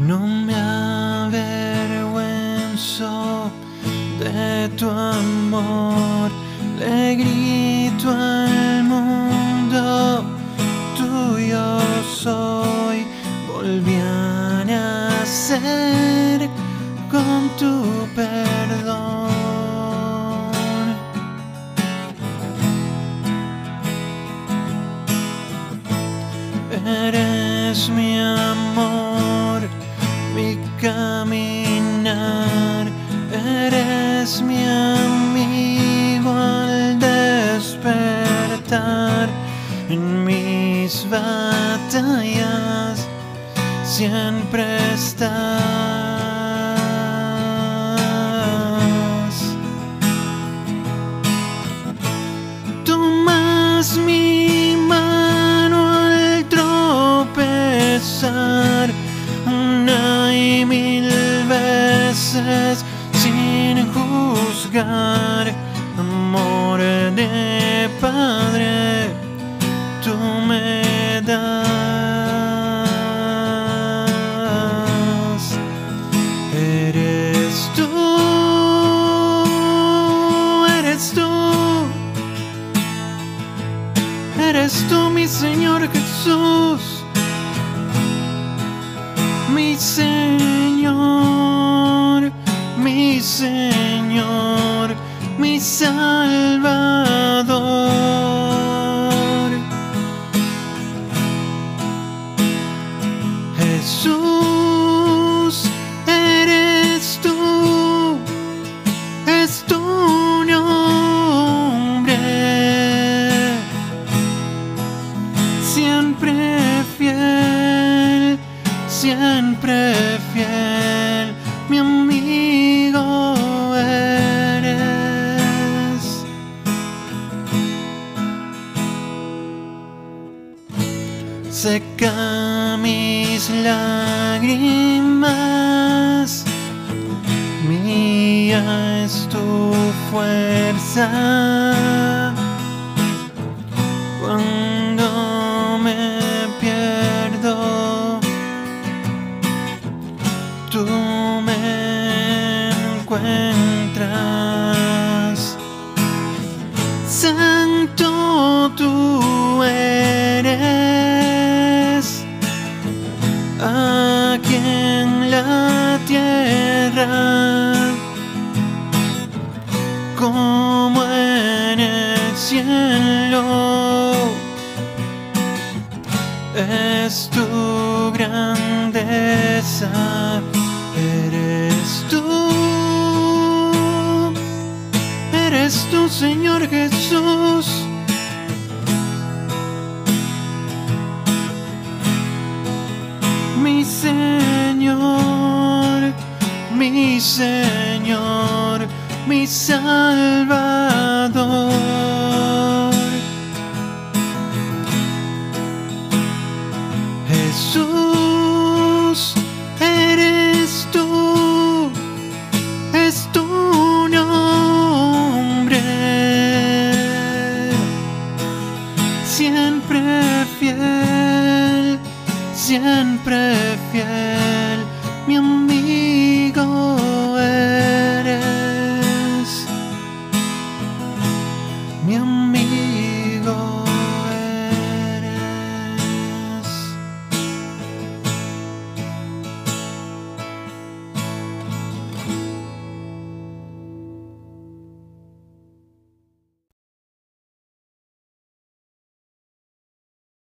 No me avergüenzo de tu amor, le grito al mundo, tuyo soy, volví a nacer con tu perdón. Eres mi amor, mi caminar, eres mi amigo al despertar en mis batallas, siempre estás. Tomas mi una y mil veces sin juzgar. Amor de Padre, tú me das. Eres tú, eres tú. Eres tú mi Señor Jesús, mi Señor, mi Señor, mi Salvador. Jesús, eres tú, es tu nombre siempre siempre fiel, mi amigo eres. Seca mis lágrimas, mía es tu fuerza encuentras. Santo tú eres aquí en la tierra como en el cielo. Es tu grandeza, eres tú, eres Señor Jesús. Siempre fiel, siempre fiel, mi amigo